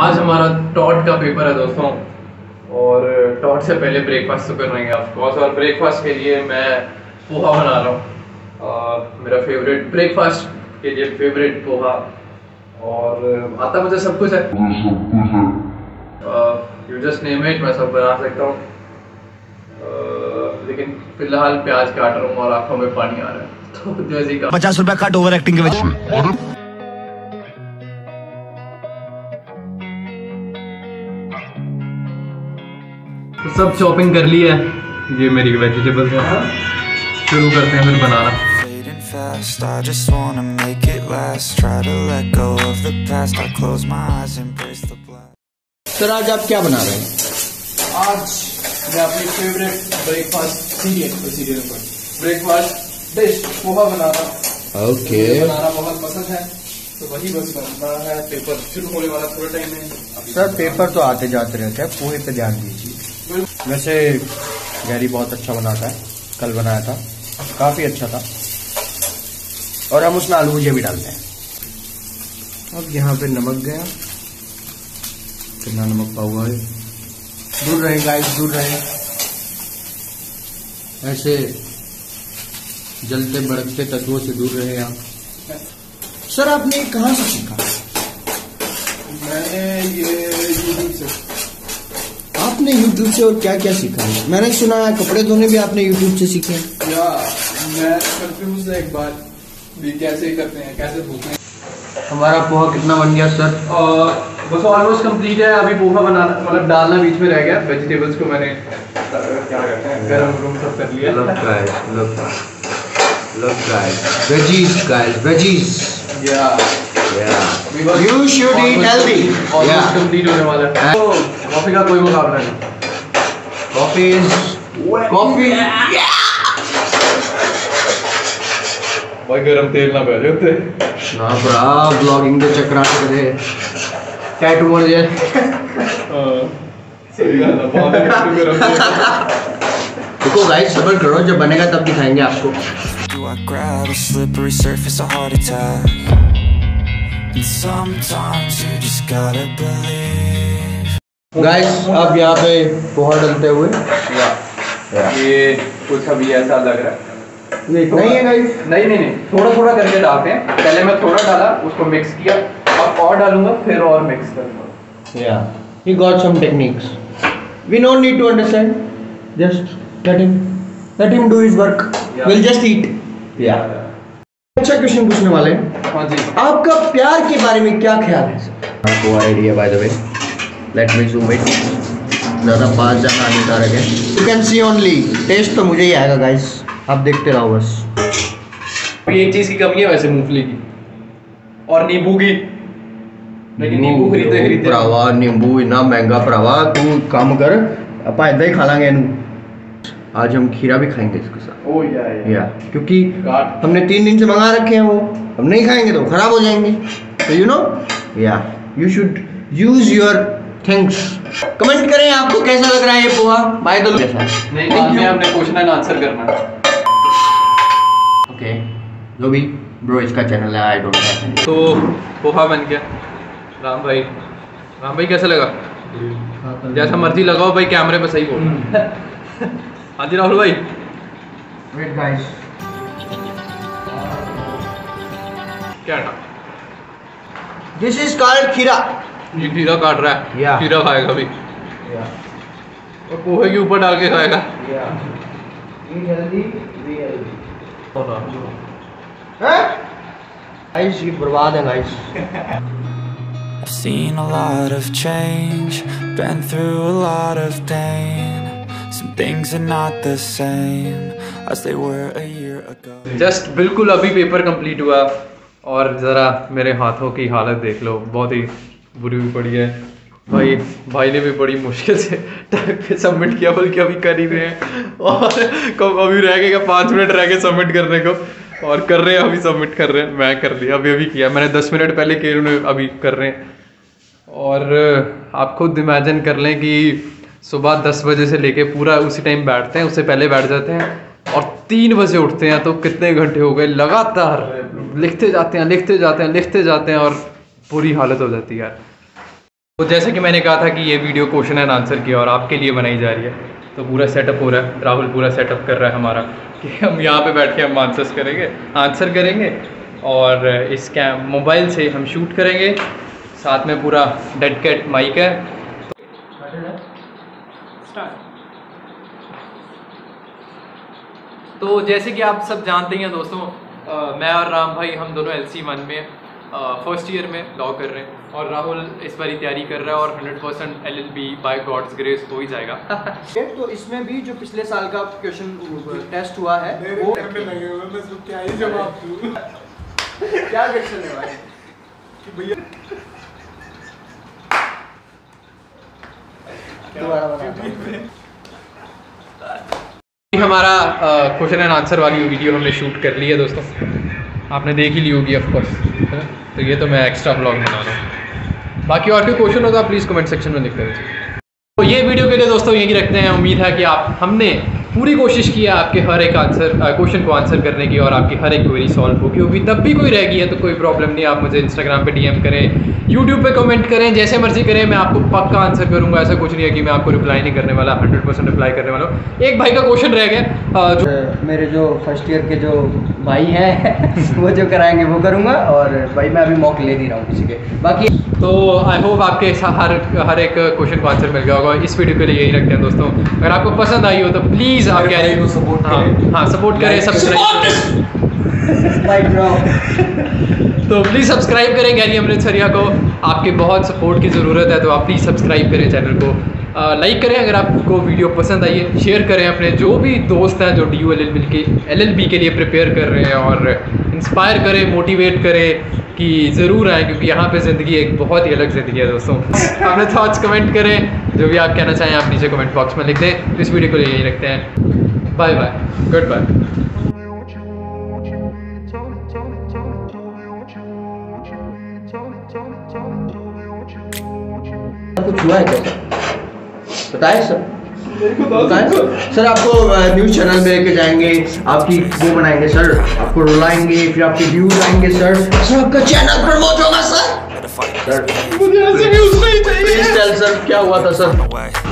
आज हमारा टॉट का पेपर है दोस्तों। और टॉट से पहले ब्रेकफास्ट तो करना ही है ऑफकोर्स और ब्रेकफास्ट के लिए मैं पोहा बना रहा हूँ। मेरा फेवरेट ब्रेकफास्ट के लिए फेवरेट पोहा। और आता मुझे सब कुछ है। यू जस्ट नेम इट मैं सब बना सकता हूँ। लेकिन फ़िलहाल प्याज काट रहा हूँ और आँखों में पानी आ रहा है। तो जैसे पचास रुपया कट ओवर एक्टिंग के वजह तो सब शॉपिंग कर ली है। ये मेरी वेजिटेबल्स हैं। शुरू करते हैं फिर बनाना। Fast, I just wanna make it last. Try to let go of the past. I close my eyes, embrace the. Sir आज आप क्या बना रहे हैं? आज मैं अपनी फेवरेट ब्रेकफास्ट सीरियल प्रोसीजर पर। ब्रेकफास्ट डिश पोहा बना रहा हूँ ओके मुझे बनाना बहुत पसंद है। तो वही बस बनता है। पेपर शुरू होने वाला थोड़ा टाइम में सर पेपर तो आते जाते रहते हैं। पोहे पे ध्यान दीजिए। वैसे गैरी बहुत अच्छा बनाता है। कल बनाया था। काफ़ी अच्छा था। और हम उसमें आलू भुजिया भी डालते हैं। अब यहाँ पे नमक गया। कितना नमक पा हुआ है दूर रहे गाइस दूर रहे। ऐसे जलते भड़कते तत्वों से दूर रहे आप सर आपने कहाँ से सीखा? मैंने ये आपने YouTube से और क्या क्या सीखा है? मैंने सुना है कपड़े धोने भी आपने YouTube से सीखे हैं। या मैं कंफ्यूज था एक बार भी कैसे करते हैं कैसे धोते हैं? हमारा पोहा कितना बन गया सर? और बस ऑलमोस्ट कंप्लीट है। अभी पोहा बनाना मतलब डालना बीच में रह गया। वेजिटेबल्स को मैंने क्या कहते हैं गरम गरम सब कर लिया। Look guys, look, look guys, veggies guys, veggies. Yeah you should eat healthy complete होने वाला है। तो कॉफ़ी का कोई मुकाबला नहीं। कॉफ़ी इज़ कॉफ़ी भाई गरम तेल ना पहले होते। ना बड़ा ब्लॉगिंग के चक्कर आते थे। टैटू मर जाए। हाँ। देखो गाइस सबर करो जब बनेगा तब दिखाएँगे आपको। Do I grab a slippery surface, a heart attack? Guys अब यहाँ पे पोहा डलते हुए? ये कुछ अभी ऐसा लग रहा है। ये नहीं है गाइस नहीं नहीं नहीं। थोड़ा थोड़ा करके डालते हैं। पहले मैं थोड़ा डाला उसको मिक्स किया। अब और डालूँगा फिर और मिक्स करूँगा। Yeah got we not need to understand just let him let him do his work will just eat yeah. अच्छा क्वेश्चन पूछने वाले हैं। हाँ जी। आपका प्यार के बारे में क्या ख्याल है? आपको idea by the way let me zoom it ज़्यादा पास जाना नहीं हानिकारक रहे you can see only taste तो मुझे ही आएगा गाइस आप देखते रहो बस। एक चीज़ की कमी है वैसे मूंगफली की। और नींबू की। नींबू खरीदे खरीदे भरावा नींबू इतना महँगा भरावा तू काम कर। आप इदा ही खा लेंगे इनू आज हम खीरा भी खाएँगे इसके साथ। ओ या या या क्योंकि हमने तीन दिन से मंगा रखे हैं वो। हम नहीं खाएँगे तो खराब हो जाएँगे। तो you know yeah you should use your things comment करें आपको कैसा लग रहा है ये पोहा? बाय द नहीं बाद में आपने क्वेश्चन एंड आंसर करना ओके जो भी ब्रो इसका चैनल है आई डोंट हैव तो पोहा बन गया। राम भाई। राम भाई कैसा लगा? जैसा मर्ज़ी लगाओ भाई कैमरे पे सही बोलो। हाँ जी राहुल भाई। वेट गाइस क्या था? दिस इज़ कॉल्ड खीरा। ये खीरा काट रहा है। Yeah. खीरा खाएगा अभी। और पोहे के ऊपर डाल के खाएगा। Be healthy. गाइस ये बर्बाद है guys I've seen a lot of change, been through a lot of pain. Some things are not the same as they were a year ago. Just बिल्कुल अभी पेपर कंप्लीट हुआ और ज़रा मेरे हाथों की हालत देख लो। बहुत ही बुरी हुई पड़ी है। भाई भाई ने भी बड़ी मुश्किल से टाइप पे सबमिट किया बल्कि अभी कर ही रहे हैं। और कब अभी रह गए पाँच मिनट रह गए सबमिट करने को। और कर रहे हैं, अभी सबमिट कर रहे हैं। मैं कर लिया, अभी अभी किया। मैंने दस मिनट पहले किए, उन्होंने अभी कर रहे हैं। और आप खुद इमेजिन कर लें कि सुबह दस बजे से लेके पूरा उसी टाइम बैठते हैं, उससे पहले बैठ जाते हैं और तीन बजे उठते हैं तो कितने घंटे हो गए? लगातार लिखते जाते हैं, लिखते जाते हैं, लिखते जाते हैं और पूरी हालत हो जाती है यार। तो जैसे कि मैंने कहा था कि ये वीडियो क्वेश्चन एंड आंसर की और आपके लिए बनाई जा रही है तो पूरा सेटअप हो रहा है, राहुल पूरा सेटअप कर रहा है हमारा कि हम यहाँ पे बैठ के हम आंसर्स करेंगे आंसर करेंगे और इस मोबाइल से हम शूट करेंगे। साथ में पूरा डेड कैट माइक है। तो जैसे कि आप सब जानते हैं दोस्तों अ, मैं और राम भाई हम दोनों एल सी वन में फ़र्स्ट ईयर में लॉ कर रहे हैं और राहुल इस बारी तैयारी कर रहा है और 100 percent L L B by God's grace हो ही जाएगा। तो इसमें भी जो पिछले साल का क्वेश्चन टेस्ट हुआ है वो क्या ही जवाब क्या क्वेश्चन है भाई? दोबारा बना हमारा क्वेश्चन एंड आंसर वाली वीडियो हमने शूट कर ली है दोस्तों। आपने देख ही ली होगी ऑफ़ कोर्स तो ये तो मैं एक्स्ट्रा ब्लॉग बना रहा हूँ। बाकी और कोई क्वेश्चन होगा प्लीज़ कमेंट सेक्शन में लिख कर तो ये वीडियो के लिए दोस्तों यही रखते हैं। उम्मीद है कि आप, हमने पूरी कोशिश की है आपके हर एक आंसर क्वेश्चन को आंसर करने की और आपकी हर एक क्वेरी सॉल्व होगी होगी तब भी कोई रह गई है तो कोई प्रॉब्लम नहीं। आप मुझे इंस्टाग्राम पे डीएम करें यूट्यूब पे कमेंट करें जैसे मर्ज़ी करें मैं आपको पक्का आंसर करूँगा। ऐसा कुछ नहीं है कि मैं आपको रिप्लाई नहीं करने वाला हंड्रेड परसेंट रिप्लाई करने वाला हूँ। एक भाई का क्वेश्चन रह गया जो मेरे जो फ़र्स्ट ईयर के जो भाई हैं वो जो कराएँगे वो करूँगा और भाई मैं अभी मौके ले नहीं रहा हूँ किसी के। बाकी तो आई होप आपके हर हर एक क्वेश्चन को आंसर मिल गया होगा इस वीडियो के लिए यही रखते हैं दोस्तों। अगर आपको पसंद आई हो तो प्लीज़ आप कह रहे हाँ, हाँ सपोर्ट करें सब्सक्राइब बाइक ड्रॉप तो प्लीज़ सब्सक्राइब करें गैरी अमृतसरिया को। आपकी बहुत सपोर्ट की ज़रूरत है तो आप प्लीज़ सब्सक्राइब करें चैनल को। लाइक करें अगर आपको वीडियो पसंद आई है शेयर करें अपने जो भी दोस्त हैं जो डी यू एल एल के एल एल बी के लिए प्रिपेयर कर रहे हैं और इंस्पायर करें मोटिवेट करें कि ज़रूर आएँ, क्योंकि यहाँ पे ज़िंदगी एक बहुत ही अलग ज़िंदगी है दोस्तों। अपने थॉट्स कमेंट करें, जो भी आप कहना चाहें आप नीचे कमेंट बॉक्स में लिख दें। इस वीडियो को यही रखते हैं। बाय बाय गुड बाय कुछ हुआ है क्या? बताए सर बताएँ सर आपको न्यूज़ चैनल में लेके जाएँगे आपकी वो बनाएँगे सर। आपको रुलाएँगे फिर आपके व्यूज़ आएँगे सर। सर आपका चैनल प्रमोट होगा sir. Sir please tell sir क्या हुआ था सर?